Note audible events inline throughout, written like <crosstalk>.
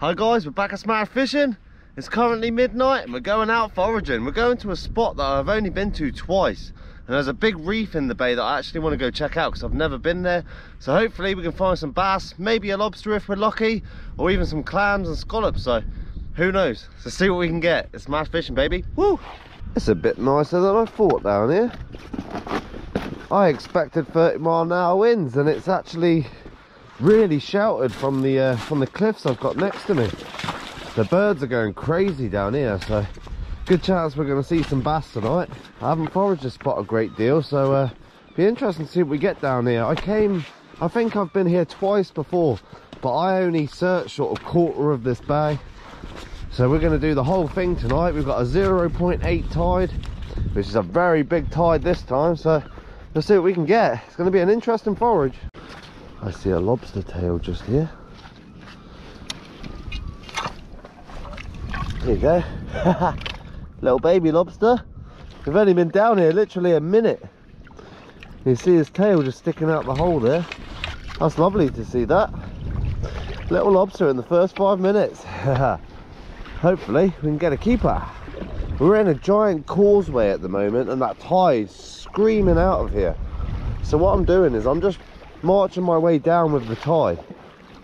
Hi guys, we're back at Smash Fishing. It's currently midnight and we're going out foraging. We're going to a spot that I've only been to twice. And there's a big reef in the bay that I actually want to go check out because I've never been there. So hopefully we can find some bass, maybe a lobster if we're lucky, or even some clams and scallops. So who knows? So see what we can get. It's Smash Fishing, baby. Woo! It's a bit nicer than I thought down here. I expected 30 mile an hour winds and it's actually really sheltered from the uh, from the cliffs I've got next to me. The birds are going crazy down here, so good chance we're going to see some bass tonight. I haven't foraged this spot a great deal, so uh, be interesting to see what we get down here. I came, I think I've been here twice before, but I only searched sort of quarter of this bay. So we're going to do the whole thing tonight. We've got a 0.8 tide, which is a very big tide this time, so let's see what we can get. It's going to be an interesting forage. I see a lobster tail just here. There you go. <laughs> Little baby lobster. We've only been down here literally a minute. You see his tail just sticking out the hole there. That's lovely to see that. Little lobster in the first five minutes. <laughs> Hopefully we can get a keeper. We're in a giant causeway at the moment and that tide's screaming out of here. So what I'm doing is I'm just marching my way down with the tide.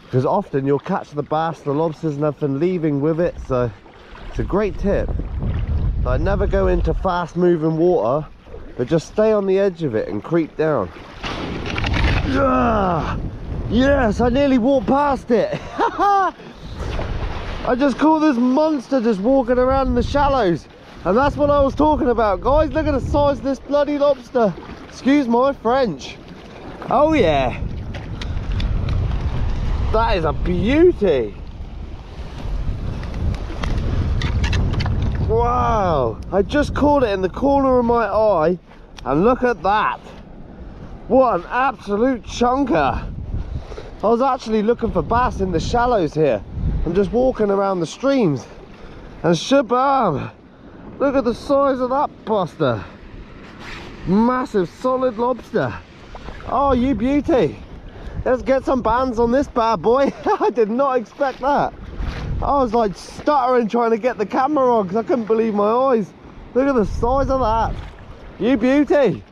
Because often you'll catch the bass the lobsters and everything leaving with it so it's a great tip. Like never go into fast moving water but just stay on the edge of it and creep down. Yes i nearly walked past it! <laughs> I just caught this monster just walking around in the shallows and that's what i was talking about. Guys look at the size of this bloody lobster. Excuse my french oh yeah. That is a beauty. Wow. I just caught it in the corner of my eye and look at that. What an absolute chunker. I was actually looking for bass in the shallows here. I'm just walking around the streams. And shabam! Look at the size of that buster. Massive solid lobster Oh, you beauty. Let's get some bands on this bad boy. <laughs> I did not expect that. I was like stuttering trying to get the camera on because I couldn't believe my eyes. Look at the size of that. You beauty.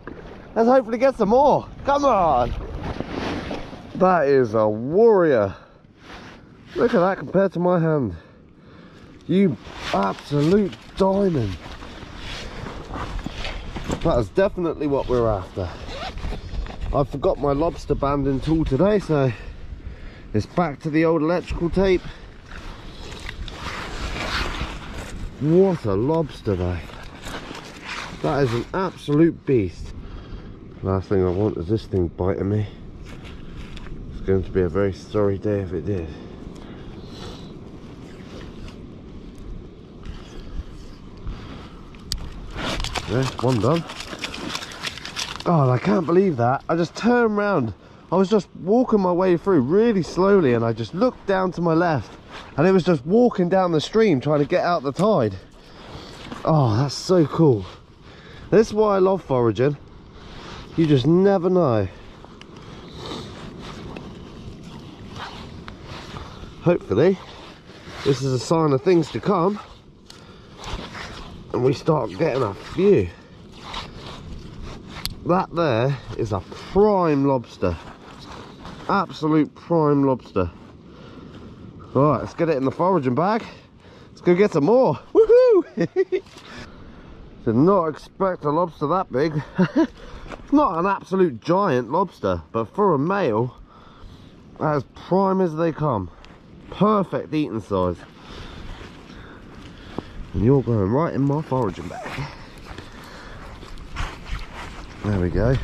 Let's hopefully get some more. Come on. That is a warrior. Look at that compared to my hand. You absolute diamond. That is definitely what we're after. I forgot my lobster banding tool today, so it's back to the old electrical tape. What a lobster though. That is an absolute beast. Last thing I want is this thing biting me. It's going to be a very sorry day if it did. There, one done. God, I can't believe that. I just turned around. I was just walking my way through really slowly and I just looked down to my left and it was just walking down the stream trying to get out the tide. Oh, that's so cool. This is why I love foraging. You just never know. Hopefully, this is a sign of things to come and we start getting a few that there is a prime lobster. Absolute prime lobster. All right let's get it in the foraging bag. Let's go get some more. <laughs> Woohoo! <laughs> Did not expect a lobster that big. It's <laughs> not an absolute giant lobster but for a male as prime as they come. Perfect eating size. And you're going right in my foraging bag there we go.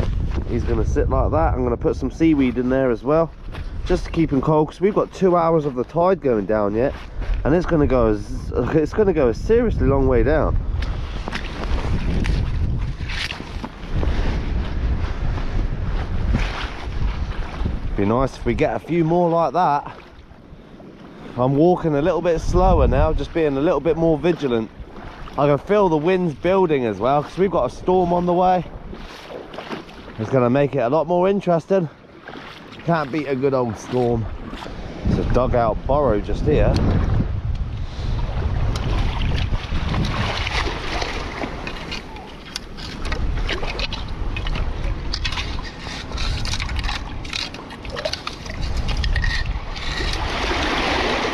He's going to sit like that. I'm going to put some seaweed in there as well. Just to keep him cold because we've got two hours of the tide going down yet. And it's going to go as, it's going to go a seriously long way down. Be nice if we get a few more like that. I'm walking a little bit slower now, just being a little bit more vigilant. I can feel the winds building as well because we've got a storm on the way. It's going to make it a lot more interesting. Can't beat a good old storm. It's a dugout burrow just here.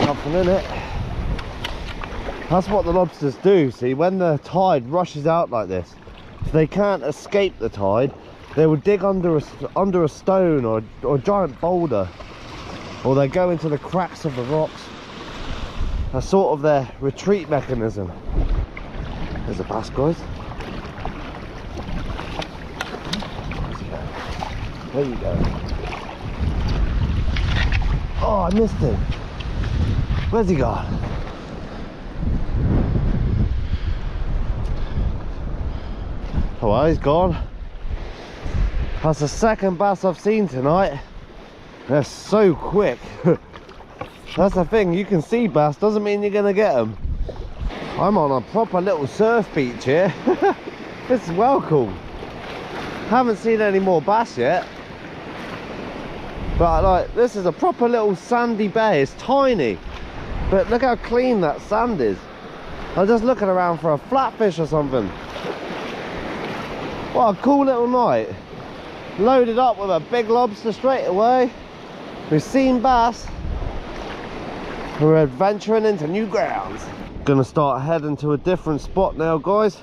Nothing in it. That's what the lobsters do, see, when the tide rushes out like this, they can't escape the tide, they will dig under a, under a stone or, or a giant boulder, or they go into the cracks of the rocks. That's sort of their retreat mechanism. There's a bass, guys. There you go. Oh, I missed him. Where's he gone? Oh, well, he's gone. That's the second bass I've seen tonight. They're so quick. <laughs> That's the thing, you can see bass, doesn't mean you're gonna get them. I'm on a proper little surf beach here. <laughs> this is well cool. Haven't seen any more bass yet. But like, this is a proper little sandy bay. It's tiny. But look how clean that sand is. I'm just looking around for a flatfish or something. What a cool little night. Loaded up with a big lobster straight away. We've seen bass. We're adventuring into new grounds. Gonna start heading to a different spot now, guys.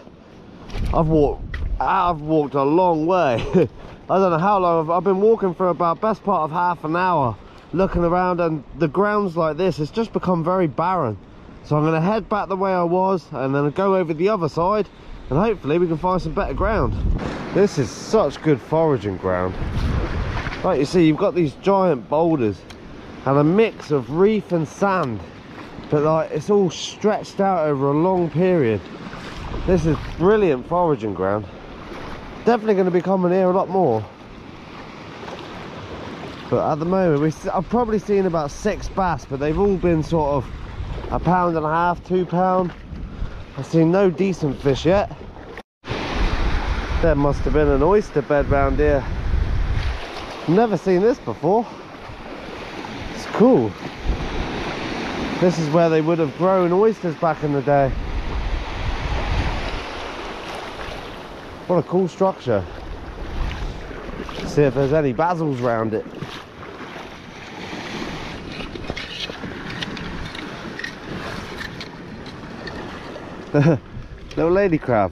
I've walked, I've walked a long way. <laughs> I don't know how long, I've, I've been walking for about best part of half an hour looking around and the grounds like this, it's just become very barren. So I'm gonna head back the way I was and then go over the other side and hopefully we can find some better ground. This is such good foraging ground. Like you see, you've got these giant boulders and a mix of reef and sand, but like it's all stretched out over a long period. This is brilliant foraging ground. Definitely going to be coming here a lot more. But at the moment, we, I've probably seen about six bass, but they've all been sort of a pound and a half, two pound. I've seen no decent fish yet. There must have been an oyster bed round here. Never seen this before. It's cool. This is where they would have grown oysters back in the day. What a cool structure. See if there's any basils around it. <laughs> little lady crab.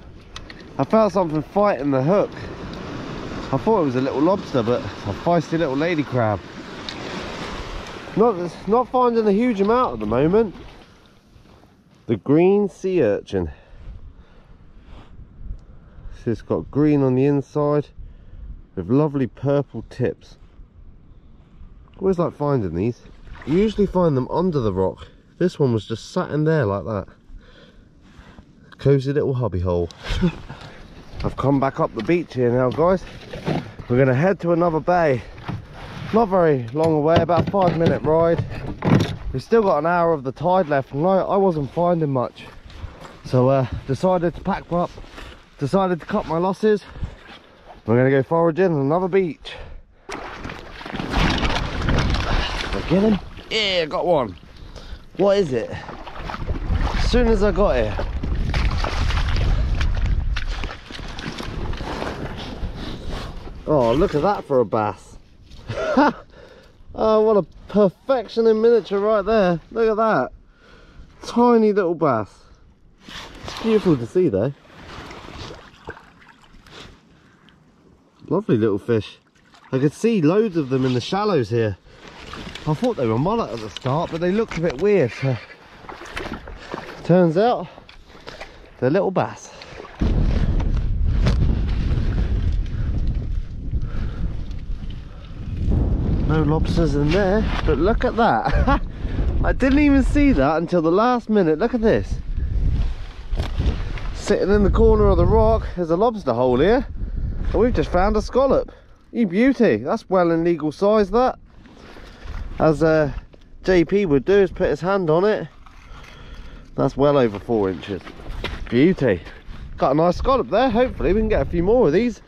I felt something fighting the hook. I thought it was a little lobster, but a feisty little lady crab. Not, not finding a huge amount at the moment. The green sea urchin. So It's got green on the inside with lovely purple tips. Always like finding these. You usually find them under the rock. This one was just sat in there like that. Cozy little hobby hole. <laughs> I've come back up the beach here now guys. We're going to head to another bay. Not very long away, about five minute ride. We've still got an hour of the tide left and I, I wasn't finding much. So uh, decided to pack up, decided to cut my losses. We're going to go foraging on another beach. I get him? Yeah, got one. What is it? As soon as I got here, Oh, look at that for a bass. <laughs> oh, what a perfection in miniature right there. Look at that. Tiny little bass. It's beautiful to see though. Lovely little fish. I could see loads of them in the shallows here. I thought they were mullet at the start, but they looked a bit weird. So <laughs> turns out they're little bass. No lobsters in there but look at that. <laughs> I didn't even see that until the last minute. Look at this. Sitting in the corner of the rock there's a lobster hole here. And we've just found a scallop. You beauty that's well in legal size that. As uh, JP would do is put his hand on it. That's well over four inches. Beauty. Got a nice scallop there. Hopefully we can get a few more of these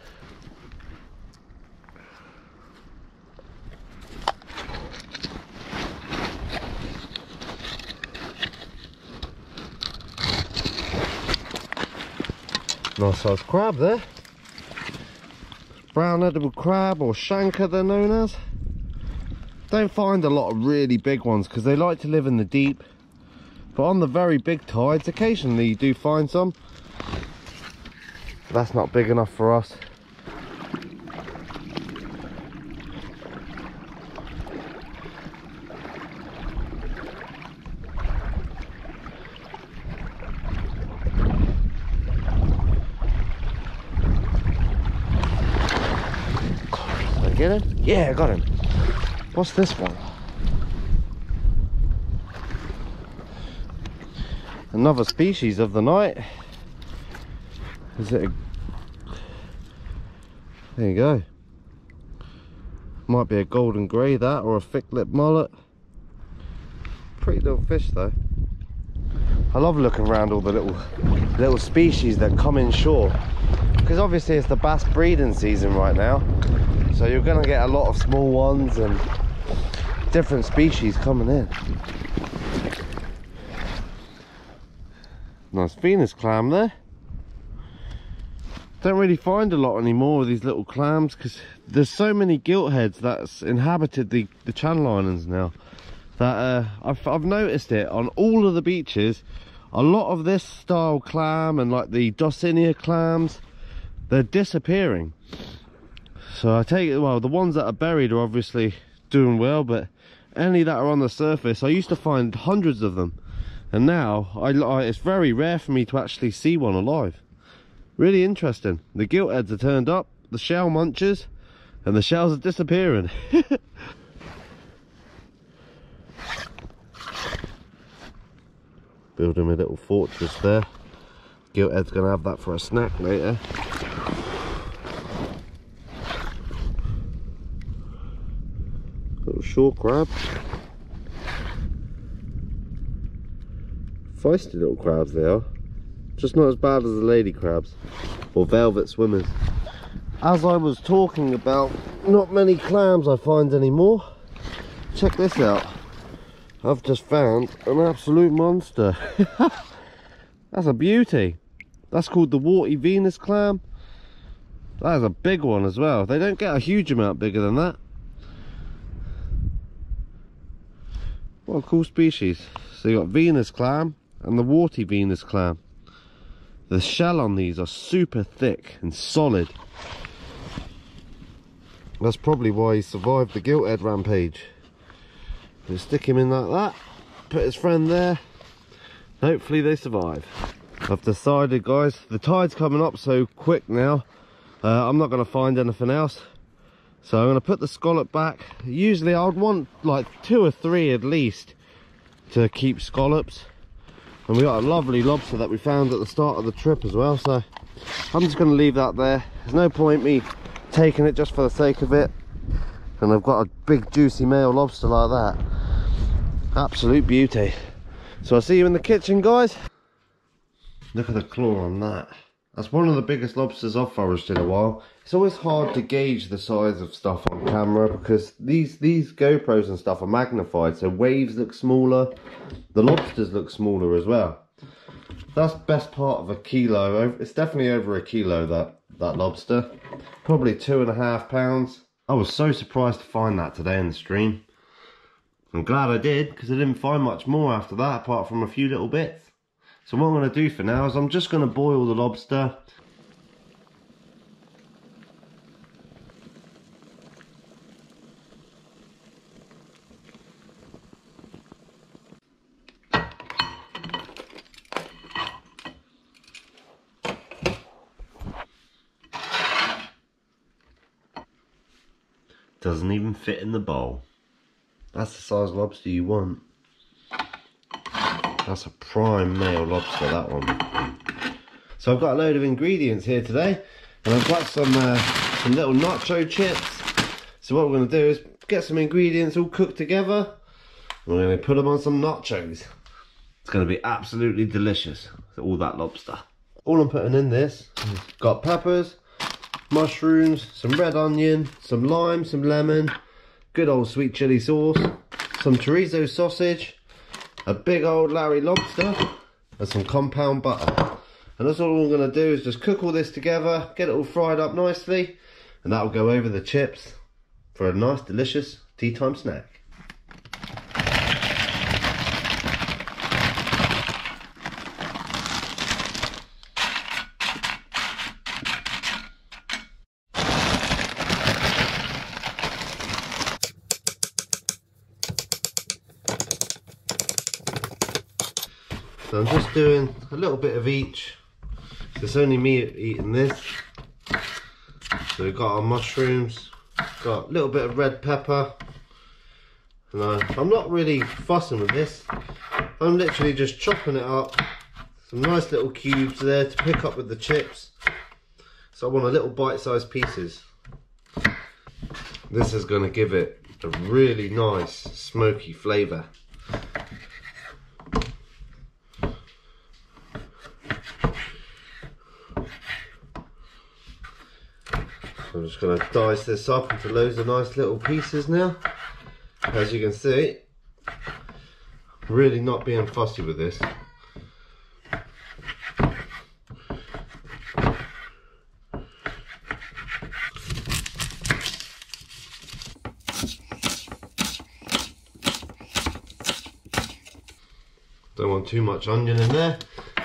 Nice sized crab there. Brown edible crab or shanker they're known as. Don't find a lot of really big ones because they like to live in the deep But on the very big tides, occasionally you do find some. But that's not big enough for us. Get him? Yeah, I got him. What's this one? Another species of the night. Is it a... There you go. Might be a golden grey that or a thick lip mullet. Pretty little fish though. I love looking around all the little little species that come inshore because obviously it's the bass breeding season right now so you're gonna get a lot of small ones and different species coming in. Nice Venus clam there. Don't really find a lot anymore of these little clams because there's so many gilt heads that's inhabited the the channel islands now that uh, I've, I've noticed it on all of the beaches. A lot of this style clam and like the Dosinia clams they're disappearing so I take it well the ones that are buried are obviously doing well but any that are on the surface I used to find hundreds of them. And now I, I it's very rare for me to actually see one alive. Really interesting. The gilt heads are turned up the shell munchers and the shells are disappearing. <laughs> Building a little fortress there. Gilt head's gonna have that for a snack later little shore crab feisty little crabs they are just not as bad as the lady crabs or velvet swimmers as I was talking about not many clams I find anymore check this out I've just found an absolute monster. <laughs> That's a beauty. That's called the warty Venus clam. That is a big one as well. They don't get a huge amount bigger than that. What a cool species. So you got Venus clam and the warty Venus clam. The shell on these are super thick and solid. That's probably why he survived the gilthead rampage. Just stick him in like that, put his friend there, hopefully they survive. I've decided guys, the tide's coming up so quick now, uh, I'm not going to find anything else. So I'm going to put the scallop back. Usually I would want like two or three at least to keep scallops. And we got a lovely lobster that we found at the start of the trip as well. So I'm just going to leave that there. There's no point me taking it just for the sake of it. And I've got a big juicy male lobster like that absolute beauty so i'll see you in the kitchen guys look at the claw on that that's one of the biggest lobsters i've foraged in a while it's always hard to gauge the size of stuff on camera because these these gopros and stuff are magnified so waves look smaller the lobsters look smaller as well that's best part of a kilo it's definitely over a kilo that that lobster probably two and a half pounds i was so surprised to find that today in the stream I'm glad I did because I didn't find much more after that apart from a few little bits. So what I'm going to do for now is I'm just going to boil the lobster. Doesn't even fit in the bowl. That's the size lobster you want. That's a prime male lobster, that one. So I've got a load of ingredients here today. And I've got some, uh, some little nacho chips. So what we're going to do is get some ingredients all cooked together. We're going to put them on some nachos. It's going to be absolutely delicious. All that lobster. All I'm putting in this, got peppers, mushrooms, some red onion, some lime, some lemon, good old sweet chili sauce, some chorizo sausage, a big old Larry lobster, and some compound butter. And that's all we're going to do is just cook all this together, get it all fried up nicely, and that'll go over the chips for a nice, delicious tea time snack. I'm just doing a little bit of each. It's only me eating this. So we've got our mushrooms, got a little bit of red pepper. And I, I'm not really fussing with this. I'm literally just chopping it up. Some nice little cubes there to pick up with the chips. So I want a little bite-sized pieces. This is going to give it a really nice smoky flavour. I'm just going to dice this up into loads of nice little pieces now. As you can see, really not being fussy with this. Don't want too much onion in there.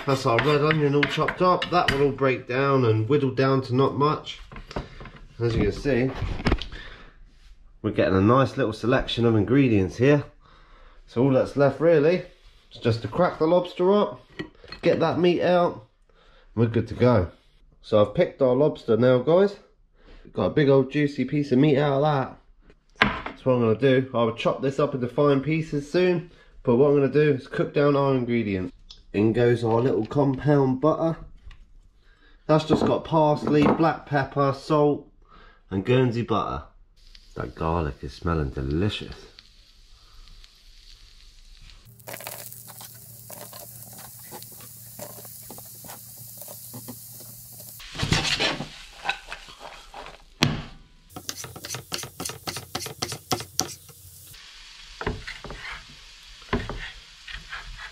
That's our red onion all chopped up. That will all break down and whittle down to not much. As you can see, we're getting a nice little selection of ingredients here. So all that's left really is just to crack the lobster up, get that meat out, and we're good to go. So I've picked our lobster now guys. Got a big old juicy piece of meat out of that. That's what I'm going to do. I will chop this up into fine pieces soon. But what I'm going to do is cook down our ingredients. In goes our little compound butter. That's just got parsley, black pepper, salt and Guernsey butter. That garlic is smelling delicious.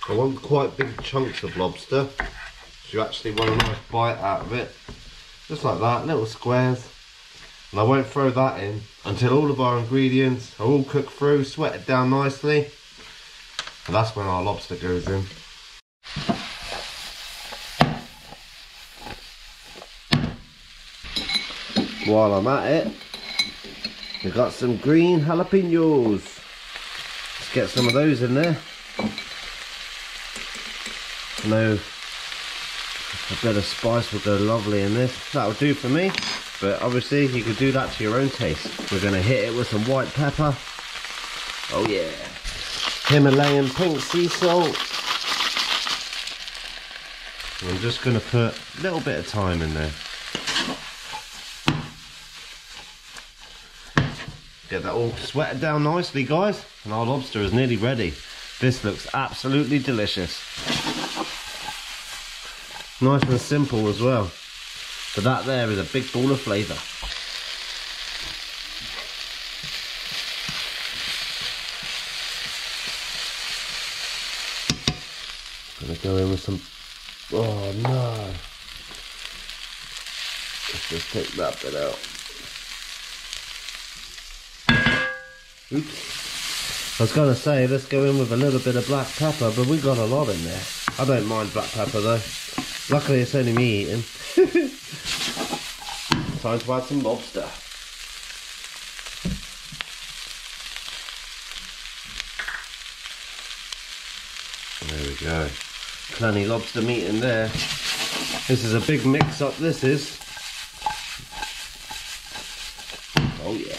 I want quite big chunks of lobster. So you actually want a nice bite out of it. Just like that, little squares. And I won't throw that in until all of our ingredients are all cooked through, sweated down nicely. And that's when our lobster goes in. While I'm at it, we've got some green jalapenos. Let's get some of those in there. Know a bit of spice will go lovely in this. That'll do for me. But obviously you could do that to your own taste. We're to hit it with some white pepper. Oh yeah. Himalayan pink sea salt. I'm just to put a little bit of thyme in there. Get that all sweated down nicely guys. And our lobster is nearly ready. This looks absolutely delicious. Nice and simple as well. But that there is a big ball of flavour. Gonna go in with some. Oh no! Let's just take that bit out. Oops. I was gonna say let's go in with a little bit of black pepper, but we got a lot in there. I don't mind black pepper though. Luckily it's only me eating. <laughs> Time to add some lobster. There we go. Plenty lobster meat in there. This is a big mix up, this is. Oh yeah.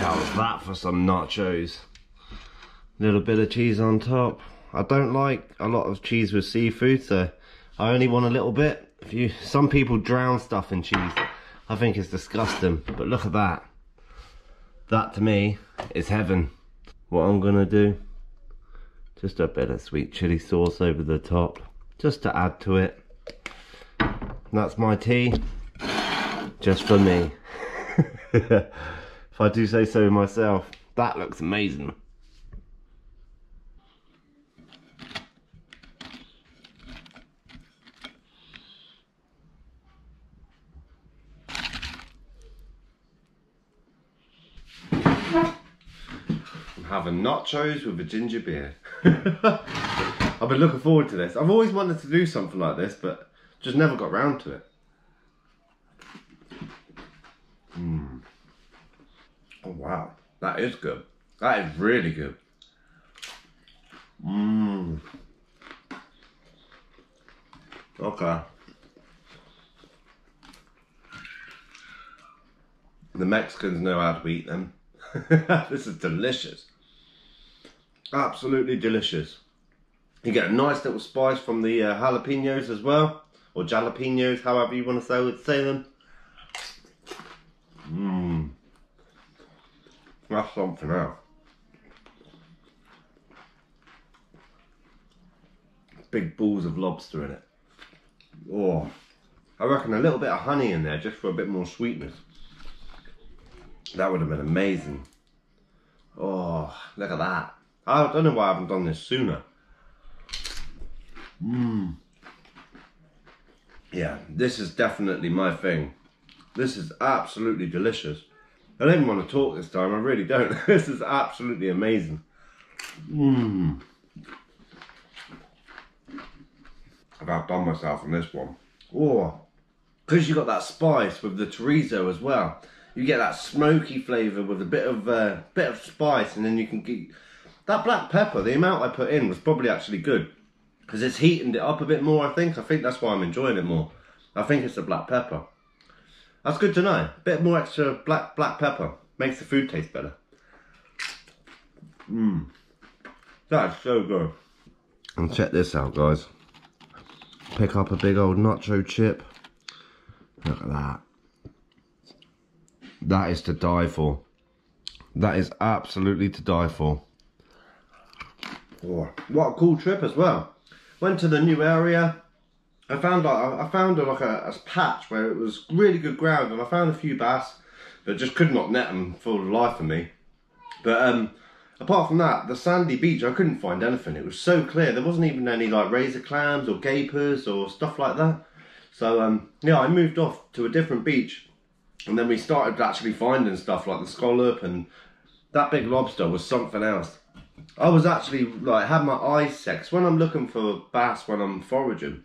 How's that for some nachos? Little bit of cheese on top. I don't like a lot of cheese with seafood, so I only want a little bit. If you, some people drown stuff in cheese. I think it's disgusting, but look at that. That to me is heaven. What I'm gonna do, just a bit of sweet chili sauce over the top, just to add to it. That's my tea, just for me. <laughs> I do say so myself. That looks amazing. I'm having nachos with a ginger beer. <laughs> I've been looking forward to this. I've always wanted to do something like this, but just never got round to it. That is good. That is really good. Mmm. Okay. The Mexicans know how to eat them. <laughs> this is delicious. Absolutely delicious. You get a nice little spice from the uh, jalapenos as well. Or jalapenos, however you want to say, say them. Mmm. That's something else. Big balls of lobster in it. Oh, I reckon a little bit of honey in there just for a bit more sweetness. That would have been amazing. Oh, look at that. I don't know why I haven't done this sooner. Mmm. Yeah, this is definitely my thing. This is absolutely delicious. I don't even want to talk this time, I really don't. <laughs> this is absolutely amazing. Mmm. I've outdone myself on this one. Oh, because you got that spice with the chorizo as well you get that smoky flavour with a bit of uh, bit of spice, and then you can get that black pepper. The amount I put in was probably actually good because it's heating it up a bit more. I think. I think that's why I'm enjoying it more. I think it's the black pepper. That's good to know. A bit more extra black black pepper makes the food taste better. Mmm, that's so good. And check this out, guys. Pick up a big old nacho chip. Look at that. That is to die for. That is absolutely to die for. Oh, what a cool trip as well. Went to the new area. I found like I found like a, a patch where it was really good ground, and I found a few bass, but just could not net them for the life of me. But um, apart from that, the sandy beach, I couldn't find anything. It was so clear. There wasn't even any like razor clams or gapers or stuff like that. So um, yeah, I moved off to a different beach and then we started actually finding stuff like the scallop and that big lobster was something else. I was actually like had my eyes sex when I'm looking for bass when I'm foraging,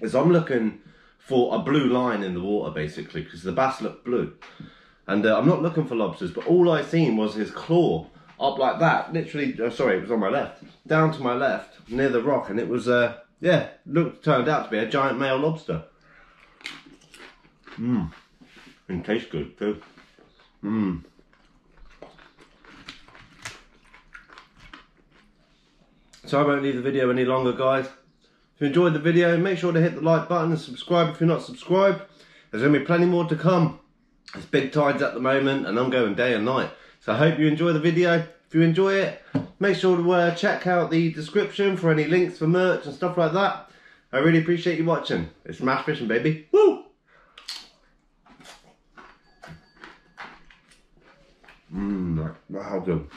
is I'm looking for a blue line in the water basically because the bass looked blue, and uh, I'm not looking for lobsters. But all I seen was his claw up like that. Literally, oh, sorry, it was on my left, down to my left near the rock, and it was uh yeah looked turned out to be a giant male lobster. Mmm and tastes good too. Mmm. So I won't leave the video any longer guys. If you enjoyed the video, make sure to hit the like button and subscribe if you're not subscribed. There's going to be plenty more to come. It's big tides at the moment and I'm going day and night. So I hope you enjoy the video. If you enjoy it, make sure to uh, check out the description for any links for merch and stuff like that. I really appreciate you watching. It's Smash Fishing, baby. Woo! Mmm, how good.